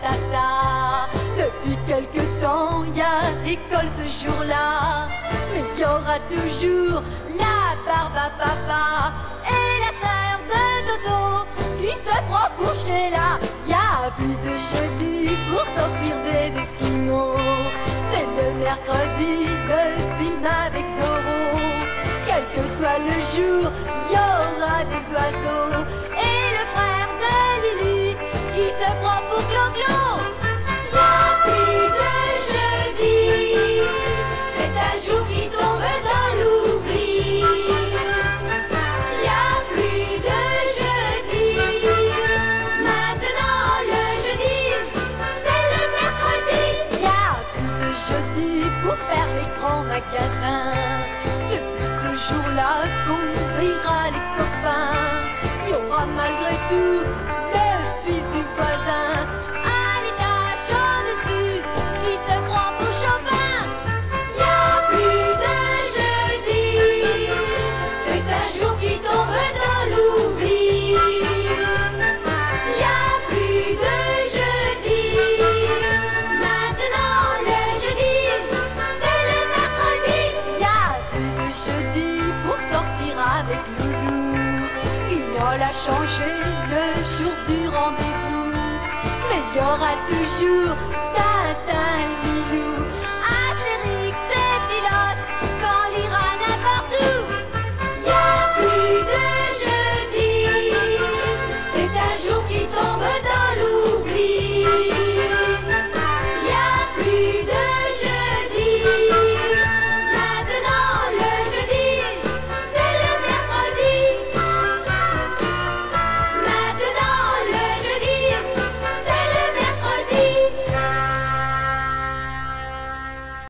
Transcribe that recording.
tata. Depuis quelque temps, y a école ce jour-là. Mais y aura toujours la barbe à papa et la sœur de Dodo qui se prend pour là. Y a plus de jeudi pour sortir des esquimaux. C'est le mercredi, le film avec Zoro. Quel que soit le jour, y aura des oiseaux. Jeudi pour faire les grands magasins. C'est ce jour-là qu'on rira les copains. Y aura malgré tout pour sortir avec Loulou. Il a changé le jour du rendez-vous, mais il y aura toujours ta